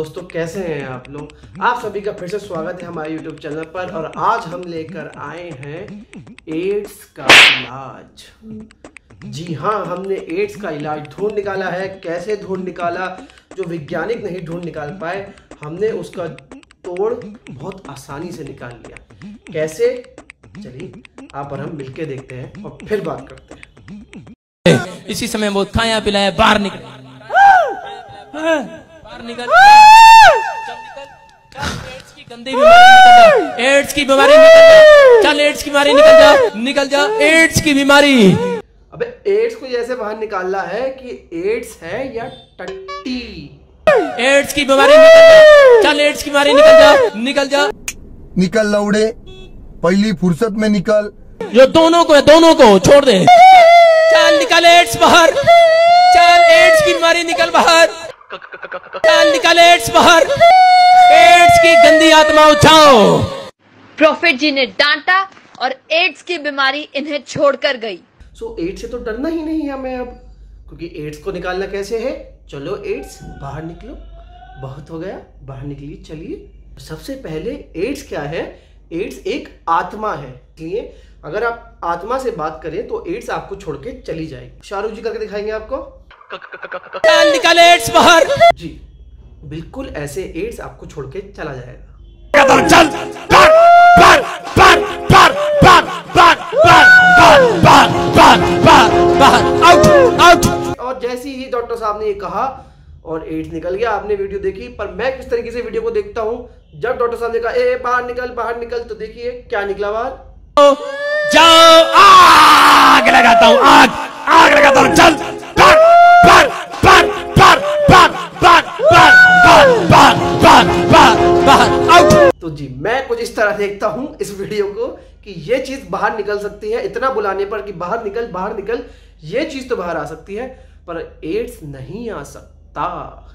दोस्तों, कैसे हैं आप लोग? आप सभी का फिर से स्वागत है हमारे YouTube चैनल पर और आज हम लेकर आए हैं एड्स का इलाज। जी हाँ हमने एड्स का इलाज ढूंढ निकाला है। कैसे ढूंढ निकाला? जो वैज्ञानिक नहीं ढूंढ निकाल पाए, हमने उसका तोड़ बहुत आसानी से निकाल लिया। कैसे? चलिए, आप और हम मिलके देखते हैं और फिर बात करते हैं। इसी समय वो खाया पिलाया, बाहर निकल। गंदी बीमारी एड्स की बीमारी निकल जा। चल एड्स की बीमारी निकल जा। निकल जा। एड्स की बीमारी। अबे एड्स को जैसे बाहर निकालना है कि एड्स है या टट्टी। एड्स की बीमारी निकल जा। चल एड्स की बीमारी निकल जा। निकल जा। निकल लौड़े। पहली फुर्सत में निकल। जो दोनों को है दोनों को छोड़ दे। चल निकल एड्स बाहर। चल एड्स की बीमारी निकल बाहर। निकल एड्स बाहर। एड्स की गंदी आत्मा उठाओ। प्रॉफिट जी ने डांटा और एड्स की बीमारी इन्हें छोड़कर गई। सो एड्स से तो डरना ही नहीं है हमें अब। क्योंकि एड्स को निकालना कैसे है? चलो एड्स बाहर निकलो। बहुत हो गया बाहर निकलिए चलिए। सबसे पहले एड्स क्या है? एड्स एक आत्मा है। इसलिए अगर आप आत्मा से बात करें तो एड्स आपको छोड़ के चली जाएगी। शाहरुख जी करके दिखाएँगे आपको। निकल एड्स बाहर जी बिल्कुल ऐसे एड्स आपको छोड़ के चला जाएगा आउट आउट और जैसे ही डॉक्टर साहब ने ये कहा और एड्स निकल गया आपने वीडियो देखी पर मैं किस तरीके से वीडियो को देखता हूँ जब डॉक्टर साहब ने कहा ए बाहर निकल बाहर निकल तो देखिए क्या निकला बाहर जाओ आग लगाता हूँ आग तो जी मैं कुछ इस तरह देखता हूँ इस वीडियो को कि ये चीज़ बाहर निकल सकती है इतना बुलाने पर कि बाहर निकल बाहर निकल ये चीज़ तो बाहर आ सकती है पर एड्स नहीं आ सकता।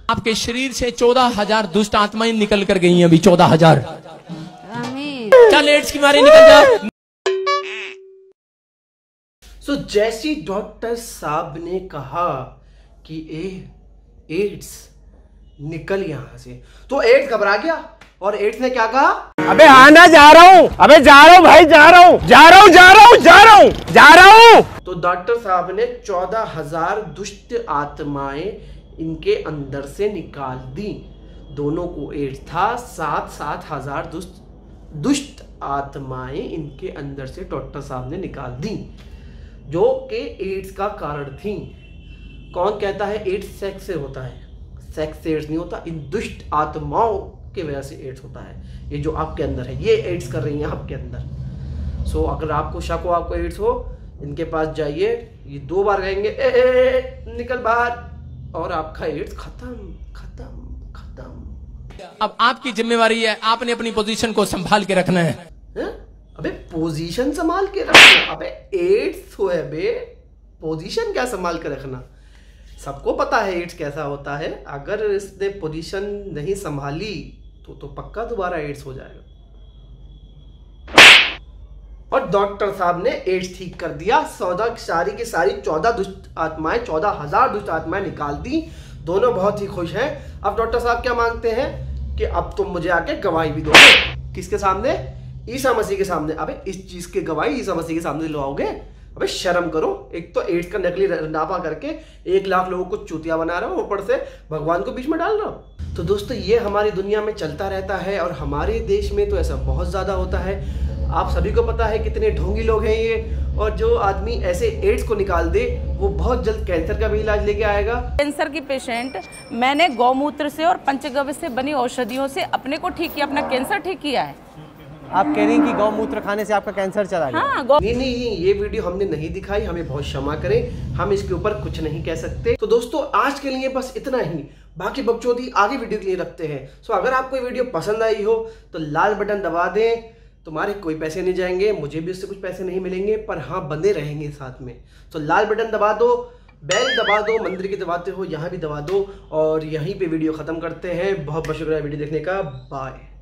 आपके शरीर से चौदह हज़ार दुष्ट आत्माएँ निकल कर गई हैं अभी चौदह हज़ार। चल एड्स की मारी निकल जा। सो so, जैसी डॉक्टर साहब ने कहा कि ए एड्स निकल यहाँ से तो एड्स घबरा गया। और एड्स ने क्या कहा? अबे आना जा रहा हूँ। अबे जा रहा हूँ भाई जा रहा हूँ। जा रहा हूँ जा रहा हूँ जा रहा हूँ जा रहा हूँ। तो डॉक्टर साहब ने चौदह हज़ार दुष्ट आत्माएँ इनके अंदर से निकाल दी। दोनों को एड्स था सात सात हज़ार दुष्ट दुष्ट आत्माएँ इनके अंदर से डॉक्टर साहब ने निकाल दी जो कि एड्स का कारण थी। कौन कहता है एड्स सेक्स से होता है? सेक्स से एड्स नहीं होता इन दुष्ट आत्माओं की वजह से एड्स होता है। ये जो आपके अंदर है ये एड्स कर रही हैं आपके अंदर। सो अगर आपको शक हो आपको एड्स हो इनके पास जाइए ये दो बार कहेंगे ए, ए, ए, निकल बाहर। और आपका एड्स खत्म खत्म खत्म। अब आपकी जिम्मेवारी है आपने अपनी पोजीशन को संभाल के रखना है। हैं? अबे पोजीशन संभाल के रखना। अबे एड्स हो है बे। पोजीशन क्या संभाल के रखना? सबको पता है एड्स कैसा होता है। अगर इसने पोजीशन नहीं संभाली तो तो पक्का दोबारा एड्स हो जाएगा। और डॉक्टर साहब ने एड्स ठीक कर दिया। सौदा सारी की सारी चौदह दुष्ट आत्माएँ, चौदह हज़ार दुष्ट आत्माएँ निकाल दी। दोनों बहुत ही खुश हैं। अब डॉक्टर साहब क्या मांगते हैं कि अब तुम मुझे आके गवाही भी दोगे? किसके सामने? ईसा मसीह के सामने। अबे, इस चीज़ के गवाही ईसा मसीह के सामने दिलवाओगे? अबे, शर्म करो। एक तो एड्स का नकली नापा करके एक लाख लोगों को चूतिया बना रहा हो, ऊपर से भगवान को बीच में डाल रहा हो। तो दोस्तों, ये हमारी दुनिया में चलता रहता है और हमारे देश में तो ऐसा बहुत ज़्यादा होता है। आप सभी को पता है कितने ढोंगी लोग हैं ये, और जो आदमी ऐसे एड्स को निकाल दे, वो बहुत जल्द कैंसर का भी इलाज लेके आएगा। कैंसर की पेशेंट, मैंने गौमूत्र से और पंचगव्य से बनी औषधियों से अपने को ठीक किया, अपना कैंसर ठीक किया है। आप कह रही हैं कि गौमूत्र खाने से आपका कैंसर चला गया। हाँ गौ नहीं नहीं नहीं, ये वीडियो हमने नहीं दिखाई हमें बहुत क्षमा करें हम इसके ऊपर कुछ नहीं कह सकते। तो दोस्तों आज के लिए बस इतना ही। बाकी बकचोदी आगे वीडियो के लिए रखते हैं। सो अगर आपको ये वीडियो पसंद आई हो तो लाल बटन दबा दें। तुम्हारे कोई पैसे नहीं जाएँगे मुझे भी उससे कुछ पैसे नहीं मिलेंगे पर हाँ बंदे रहेंगे साथ में। तो लाल बटन दबा दो बेल दबा दो मंदिर की दबाते हो यहाँ भी दबा दो और यहीं पे वीडियो ख़त्म करते हैं। बहुत बहुत शुक्रिया वीडियो देखने का। बाय